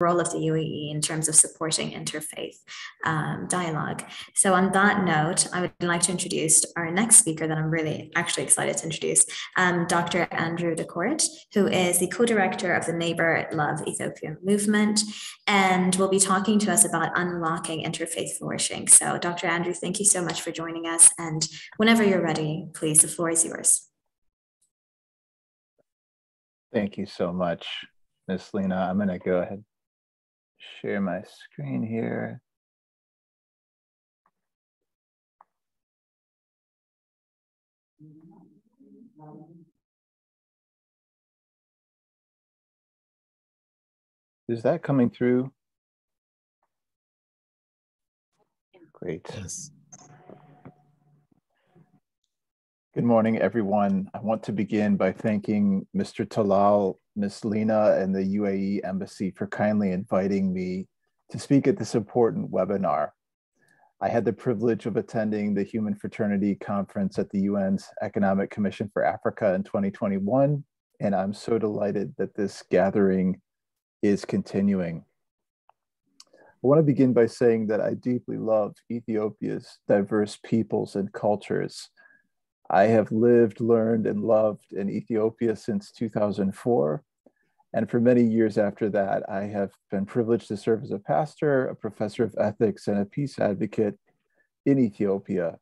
role of the UAE in terms of supporting interfaith um, dialogue. So, on that note, I would like to introduce our next speaker that I'm really actually excited to introduce, um, Dr. Andrew DeCort, who is the co director of the Neighbor Love Ethiopia movement, and will be talking to us about unlocking interfaith flourishing. So, Dr. Andrew, thank you so much for joining us. And whenever you're ready, please, the floor is yours. Thank you so much, Miss Leena. I'm going to go ahead share my screen here. Is that coming through? Great. Yes. Good morning, everyone. I want to begin by thanking Mr. Talal, Ms. Leena, and the UAE Embassy for kindly inviting me to speak at this important webinar. I had the privilege of attending the Human Fraternity Conference at the UN's Economic Commission for Africa in 2021, and I'm so delighted that this gathering is continuing. I want to begin by saying that I deeply love Ethiopia's diverse peoples and cultures I have lived, learned, and loved in Ethiopia since 2004. And for many years after that, I have been privileged to serve as a pastor, a professor of ethics, and a peace advocate in Ethiopia.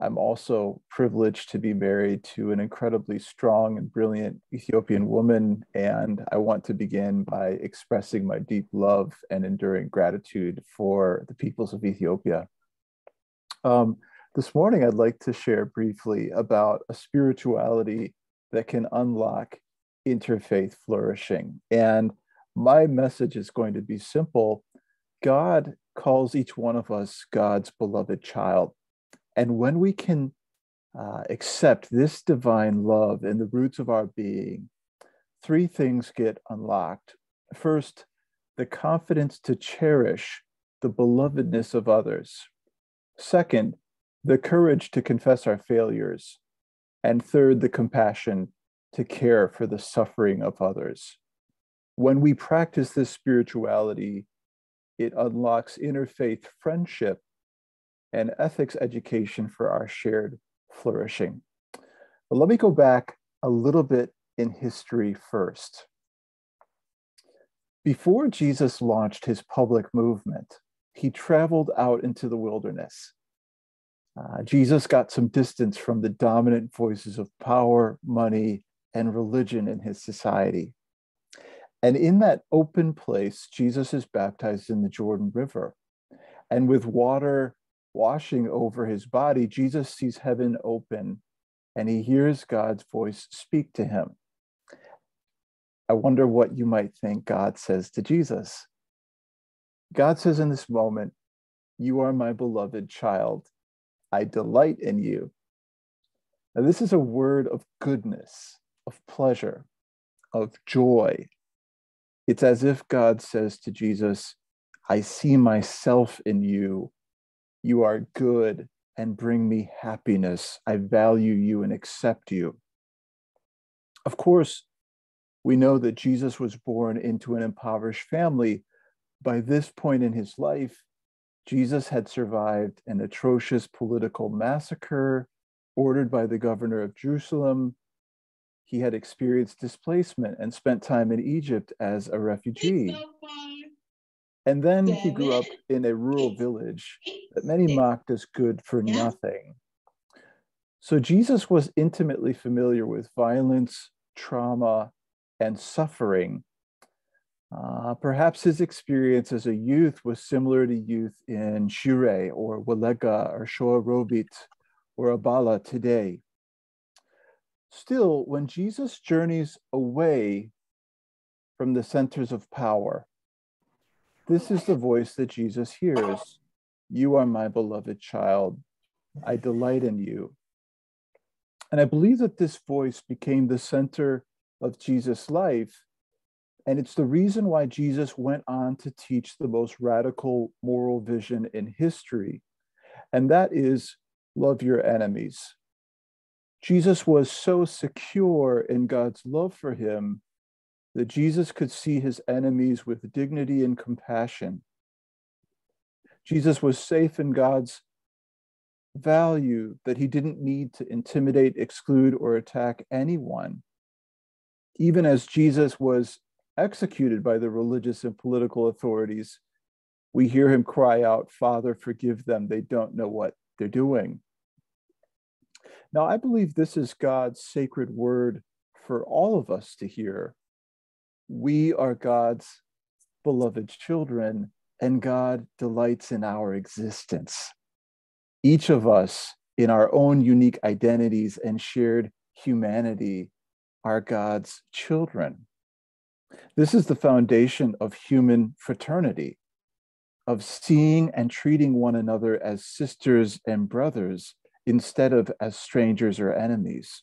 I'm also privileged to be married to an incredibly strong and brilliant Ethiopian woman. And I want to begin by expressing my deep love and enduring gratitude for the peoples of Ethiopia. Um, this morning, I'd like to share briefly about a spirituality that can unlock interfaith flourishing. And my message is going to be simple God calls each one of us God's beloved child. And when we can uh, accept this divine love in the roots of our being, three things get unlocked. First, the confidence to cherish the belovedness of others. Second, the courage to confess our failures, and third, the compassion to care for the suffering of others. When we practice this spirituality, it unlocks interfaith friendship and ethics education for our shared flourishing. But let me go back a little bit in history first. Before Jesus launched his public movement, he traveled out into the wilderness uh, Jesus got some distance from the dominant voices of power, money, and religion in his society. And in that open place, Jesus is baptized in the Jordan River. And with water washing over his body, Jesus sees heaven open and he hears God's voice speak to him. I wonder what you might think God says to Jesus. God says in this moment, You are my beloved child. I delight in you. Now, this is a word of goodness, of pleasure, of joy. It's as if God says to Jesus, I see myself in you. You are good and bring me happiness. I value you and accept you. Of course, we know that Jesus was born into an impoverished family. By this point in his life, Jesus had survived an atrocious political massacre ordered by the governor of Jerusalem. He had experienced displacement and spent time in Egypt as a refugee. And then he grew up in a rural village that many mocked as good for nothing. So Jesus was intimately familiar with violence, trauma, and suffering uh, perhaps his experience as a youth was similar to youth in Shire or Welega or Shoa Robit or Abala today. Still, when Jesus journeys away from the centers of power, this is the voice that Jesus hears You are my beloved child. I delight in you. And I believe that this voice became the center of Jesus' life and it's the reason why Jesus went on to teach the most radical moral vision in history, and that is love your enemies. Jesus was so secure in God's love for him that Jesus could see his enemies with dignity and compassion. Jesus was safe in God's value that he didn't need to intimidate, exclude, or attack anyone. Even as Jesus was executed by the religious and political authorities, we hear him cry out, Father, forgive them. They don't know what they're doing. Now, I believe this is God's sacred word for all of us to hear. We are God's beloved children, and God delights in our existence. Each of us, in our own unique identities and shared humanity, are God's children. This is the foundation of human fraternity, of seeing and treating one another as sisters and brothers instead of as strangers or enemies.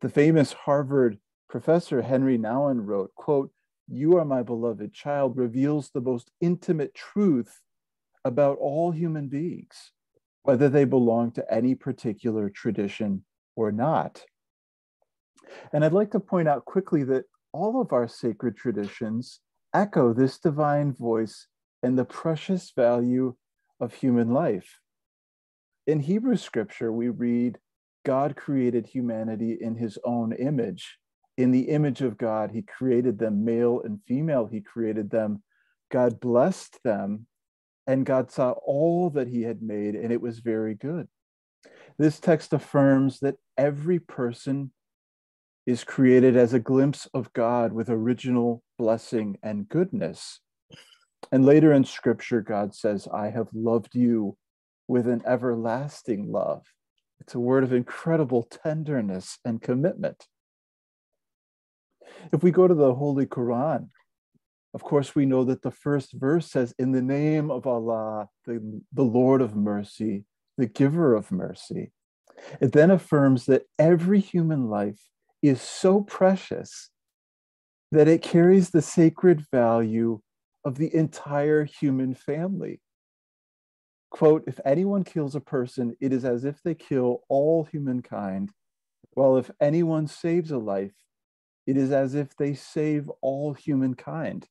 The famous Harvard professor Henri Nouwen wrote, quote, you are my beloved child reveals the most intimate truth about all human beings, whether they belong to any particular tradition or not. And I'd like to point out quickly that all of our sacred traditions echo this divine voice and the precious value of human life. In Hebrew scripture, we read, God created humanity in his own image. In the image of God, he created them, male and female, he created them. God blessed them, and God saw all that he had made, and it was very good. This text affirms that every person is created as a glimpse of God with original blessing and goodness. And later in scripture, God says, I have loved you with an everlasting love. It's a word of incredible tenderness and commitment. If we go to the Holy Quran, of course, we know that the first verse says, In the name of Allah, the, the Lord of mercy, the giver of mercy. It then affirms that every human life is so precious that it carries the sacred value of the entire human family. Quote, if anyone kills a person, it is as if they kill all humankind, while if anyone saves a life, it is as if they save all humankind.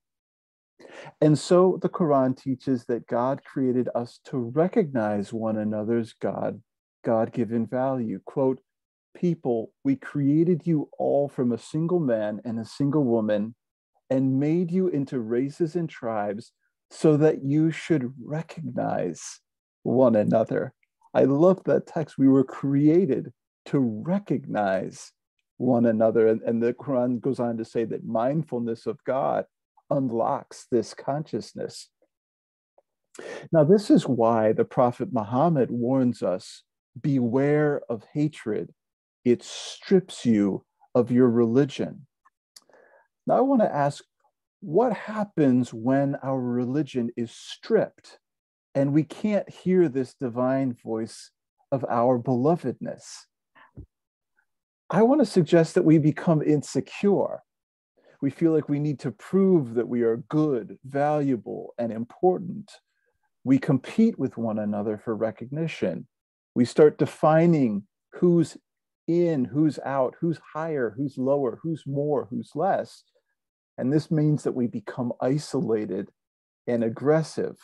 And so the Quran teaches that God created us to recognize one another's God, God-given value. Quote, people, we created you all from a single man and a single woman and made you into races and tribes so that you should recognize one another. I love that text. We were created to recognize one another. And, and the Quran goes on to say that mindfulness of God unlocks this consciousness. Now, this is why the Prophet Muhammad warns us beware of hatred. It strips you of your religion. Now, I want to ask what happens when our religion is stripped and we can't hear this divine voice of our belovedness? I want to suggest that we become insecure. We feel like we need to prove that we are good, valuable, and important. We compete with one another for recognition. We start defining who's in, who's out, who's higher, who's lower, who's more, who's less. And this means that we become isolated and aggressive.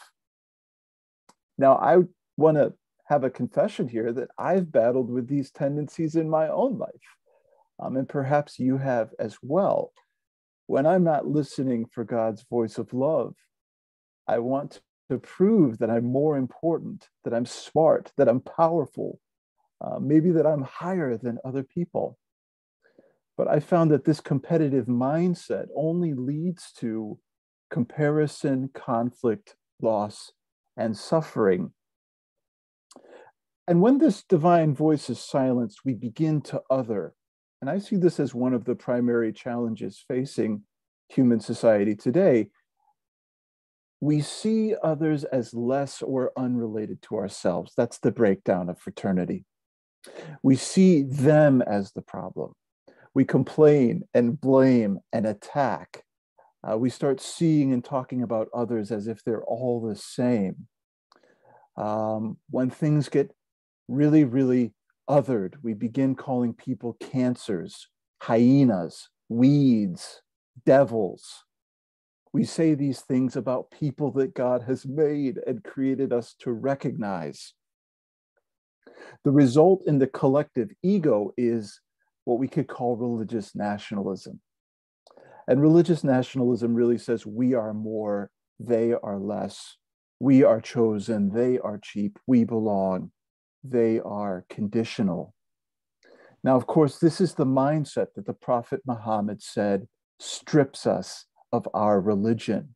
Now, I want to have a confession here that I've battled with these tendencies in my own life. Um, and perhaps you have as well. When I'm not listening for God's voice of love, I want to prove that I'm more important, that I'm smart, that I'm powerful, uh, maybe that I'm higher than other people. But I found that this competitive mindset only leads to comparison, conflict, loss, and suffering. And when this divine voice is silenced, we begin to other. And I see this as one of the primary challenges facing human society today. We see others as less or unrelated to ourselves. That's the breakdown of fraternity. We see them as the problem. We complain and blame and attack uh, we start seeing and talking about others as if they're all the same. Um, when things get really, really othered, we begin calling people cancers, hyenas, weeds, devils. We say these things about people that God has made and created us to recognize. The result in the collective ego is what we could call religious nationalism. And religious nationalism really says we are more, they are less. We are chosen, they are cheap, we belong, they are conditional. Now, of course, this is the mindset that the Prophet Muhammad said strips us of our religion.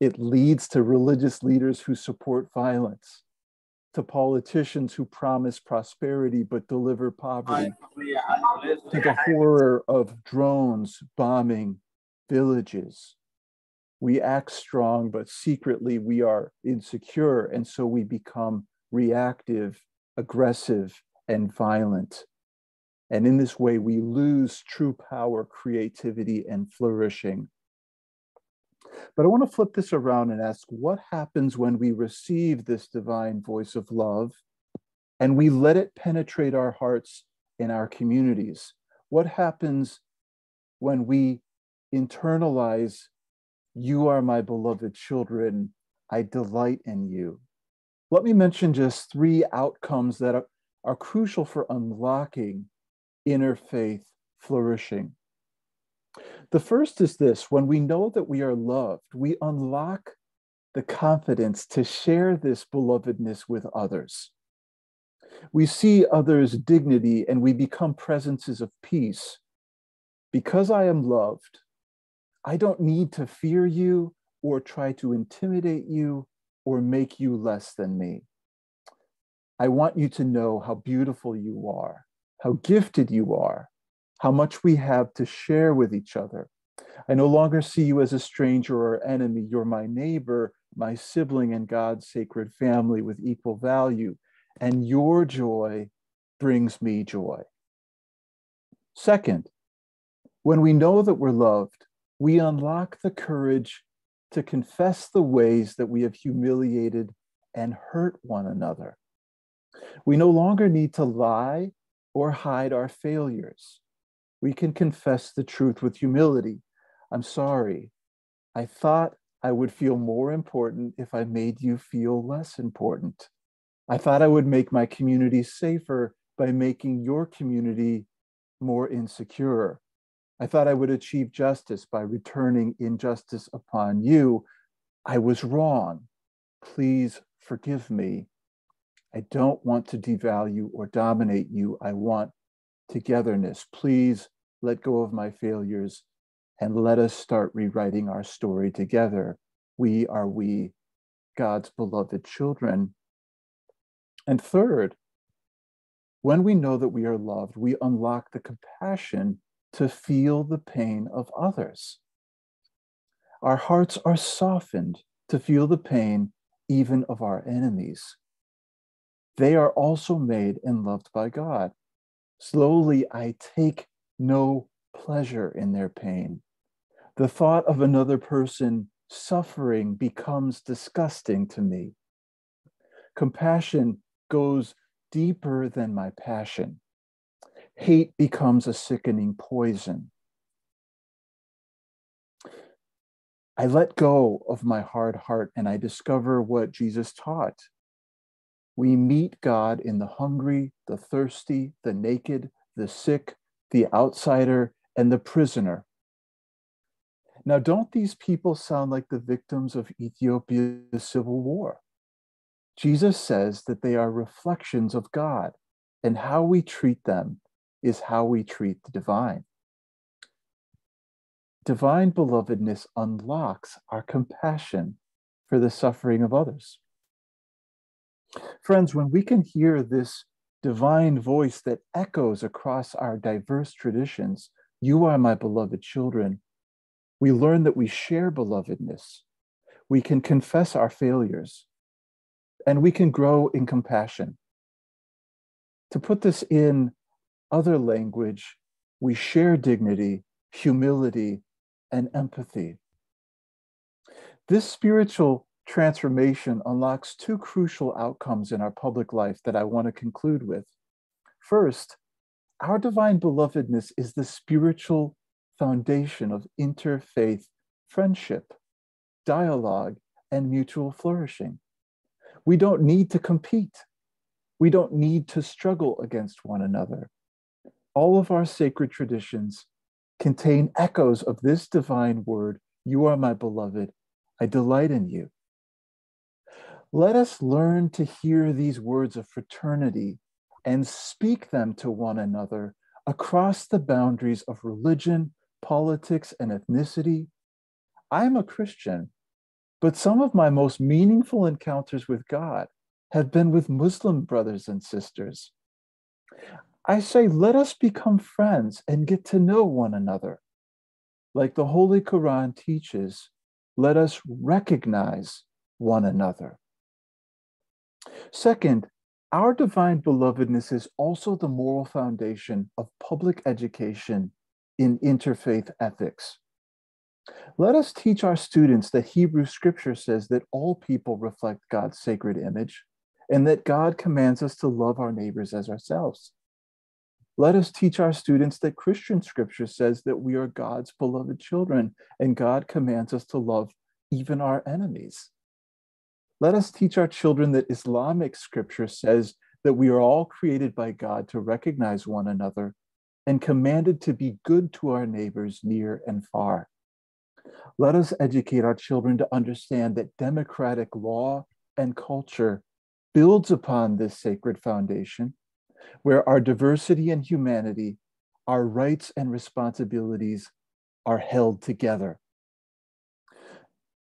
It leads to religious leaders who support violence to politicians who promise prosperity but deliver poverty, to the horror of drones bombing villages. We act strong, but secretly we are insecure, and so we become reactive, aggressive, and violent. And in this way, we lose true power, creativity, and flourishing. But I want to flip this around and ask what happens when we receive this divine voice of love and we let it penetrate our hearts in our communities? What happens when we internalize, You are my beloved children, I delight in you? Let me mention just three outcomes that are, are crucial for unlocking interfaith flourishing. The first is this when we know that we are loved, we unlock the confidence to share this belovedness with others. We see others' dignity and we become presences of peace. Because I am loved, I don't need to fear you or try to intimidate you or make you less than me. I want you to know how beautiful you are, how gifted you are, how much we have to share with each other. I no longer see you as a stranger or enemy. You're my neighbor, my sibling and God's sacred family with equal value. And your joy brings me joy. Second, when we know that we're loved, we unlock the courage to confess the ways that we have humiliated and hurt one another. We no longer need to lie or hide our failures we can confess the truth with humility. I'm sorry. I thought I would feel more important if I made you feel less important. I thought I would make my community safer by making your community more insecure. I thought I would achieve justice by returning injustice upon you. I was wrong. Please forgive me. I don't want to devalue or dominate you. I want togetherness. Please let go of my failures and let us start rewriting our story together. We are we, God's beloved children. And third, when we know that we are loved, we unlock the compassion to feel the pain of others. Our hearts are softened to feel the pain even of our enemies. They are also made and loved by God. Slowly, I take no pleasure in their pain. The thought of another person suffering becomes disgusting to me. Compassion goes deeper than my passion. Hate becomes a sickening poison. I let go of my hard heart and I discover what Jesus taught. We meet God in the hungry, the thirsty, the naked, the sick, the outsider, and the prisoner. Now, don't these people sound like the victims of Ethiopia's civil war? Jesus says that they are reflections of God, and how we treat them is how we treat the divine. Divine belovedness unlocks our compassion for the suffering of others. Friends, when we can hear this divine voice that echoes across our diverse traditions. You are my beloved children. We learn that we share belovedness. We can confess our failures and we can grow in compassion. To put this in other language, we share dignity, humility, and empathy. This spiritual transformation unlocks two crucial outcomes in our public life that I want to conclude with. First, our divine belovedness is the spiritual foundation of interfaith friendship, dialogue, and mutual flourishing. We don't need to compete. We don't need to struggle against one another. All of our sacred traditions contain echoes of this divine word You are my beloved. I delight in you. Let us learn to hear these words of fraternity and speak them to one another across the boundaries of religion, politics, and ethnicity. I'm a Christian, but some of my most meaningful encounters with God have been with Muslim brothers and sisters. I say, let us become friends and get to know one another. Like the Holy Quran teaches, let us recognize one another. Second, our divine belovedness is also the moral foundation of public education in interfaith ethics. Let us teach our students that Hebrew scripture says that all people reflect God's sacred image and that God commands us to love our neighbors as ourselves. Let us teach our students that Christian scripture says that we are God's beloved children and God commands us to love even our enemies. Let us teach our children that Islamic scripture says that we are all created by God to recognize one another and commanded to be good to our neighbors near and far. Let us educate our children to understand that democratic law and culture builds upon this sacred foundation where our diversity and humanity, our rights and responsibilities are held together.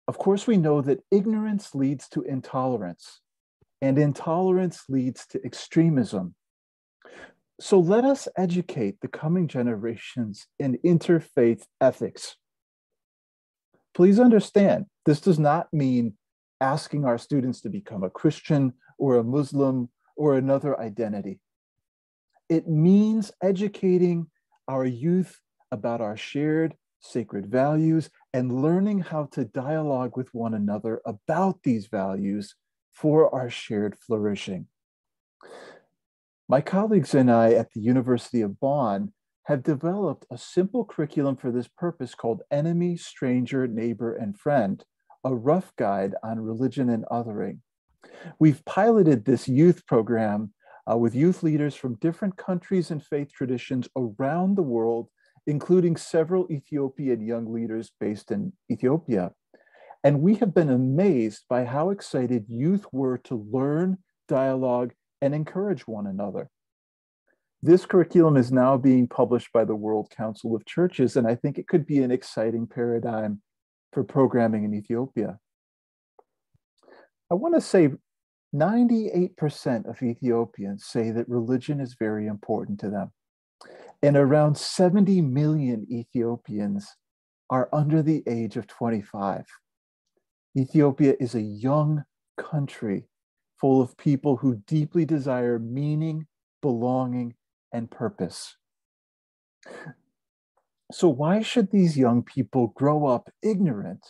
Of course, we know that ignorance leads to intolerance, and intolerance leads to extremism. So let us educate the coming generations in interfaith ethics. Please understand, this does not mean asking our students to become a Christian or a Muslim or another identity. It means educating our youth about our shared sacred values and learning how to dialogue with one another about these values for our shared flourishing. My colleagues and I at the University of Bonn have developed a simple curriculum for this purpose called Enemy, Stranger, Neighbor, and Friend, a rough guide on religion and othering. We've piloted this youth program uh, with youth leaders from different countries and faith traditions around the world, including several Ethiopian young leaders based in Ethiopia. And we have been amazed by how excited youth were to learn, dialogue, and encourage one another. This curriculum is now being published by the World Council of Churches, and I think it could be an exciting paradigm for programming in Ethiopia. I want to say 98% of Ethiopians say that religion is very important to them. And around 70 million Ethiopians are under the age of 25. Ethiopia is a young country full of people who deeply desire meaning, belonging, and purpose. So, why should these young people grow up ignorant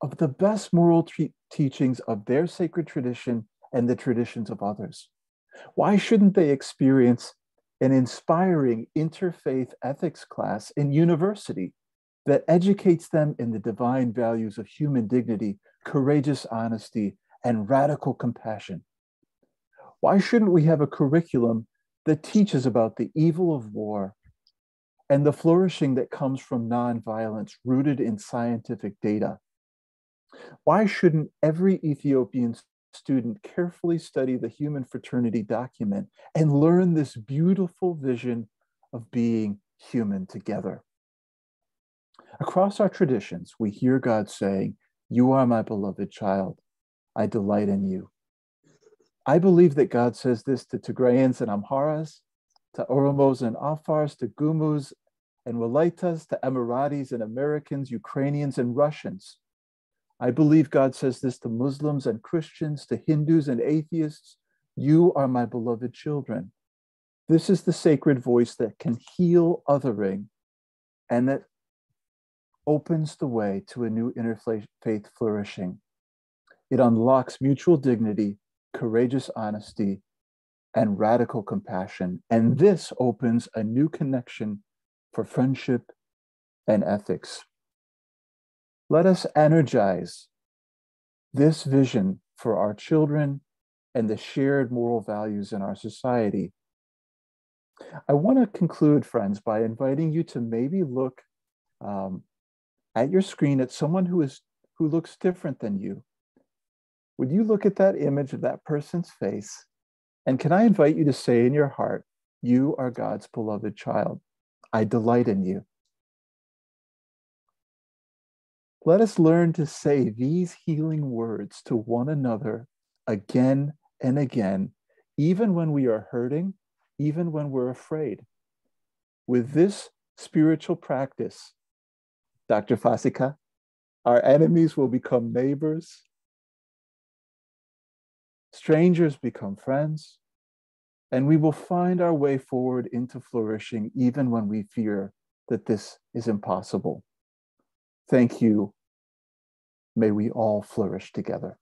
of the best moral teachings of their sacred tradition and the traditions of others? Why shouldn't they experience an inspiring interfaith ethics class in university that educates them in the divine values of human dignity, courageous honesty, and radical compassion? Why shouldn't we have a curriculum that teaches about the evil of war and the flourishing that comes from nonviolence rooted in scientific data? Why shouldn't every Ethiopian student carefully study the human fraternity document and learn this beautiful vision of being human together. Across our traditions, we hear God saying, You are my beloved child. I delight in you. I believe that God says this to Tigrayans and Amharas, to Oromos and Afars, to Gumuz and Walaitas, to Emiratis and Americans, Ukrainians and Russians, I believe God says this to Muslims and Christians, to Hindus and atheists. You are my beloved children. This is the sacred voice that can heal othering and that opens the way to a new interfaith flourishing. It unlocks mutual dignity, courageous honesty, and radical compassion. And this opens a new connection for friendship and ethics. Let us energize this vision for our children and the shared moral values in our society. I want to conclude, friends, by inviting you to maybe look um, at your screen at someone who is who looks different than you. Would you look at that image of that person's face? And can I invite you to say in your heart, You are God's beloved child. I delight in you. Let us learn to say these healing words to one another again and again, even when we are hurting, even when we're afraid. With this spiritual practice, Dr. Fasika, our enemies will become neighbors, strangers become friends, and we will find our way forward into flourishing even when we fear that this is impossible. Thank you. May we all flourish together.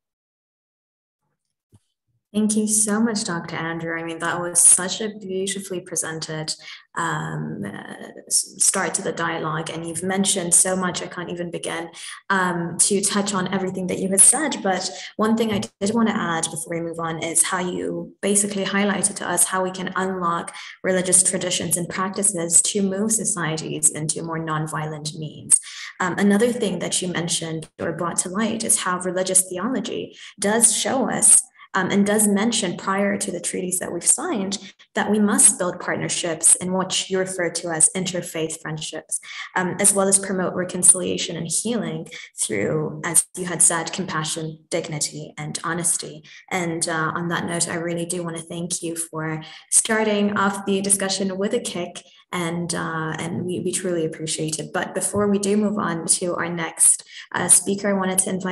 Thank you so much, Dr. Andrew. I mean, that was such a beautifully presented um, uh, start to the dialogue, and you've mentioned so much, I can't even begin um, to touch on everything that you have said. But one thing I did want to add before we move on is how you basically highlighted to us how we can unlock religious traditions and practices to move societies into more nonviolent means. Um, another thing that you mentioned or brought to light is how religious theology does show us um, and does mention prior to the treaties that we've signed that we must build partnerships in what you refer to as interfaith friendships, um, as well as promote reconciliation and healing through, as you had said, compassion, dignity, and honesty. And uh, on that note, I really do want to thank you for starting off the discussion with a kick and uh, and we, we truly appreciate it. But before we do move on to our next uh, speaker, I wanted to invite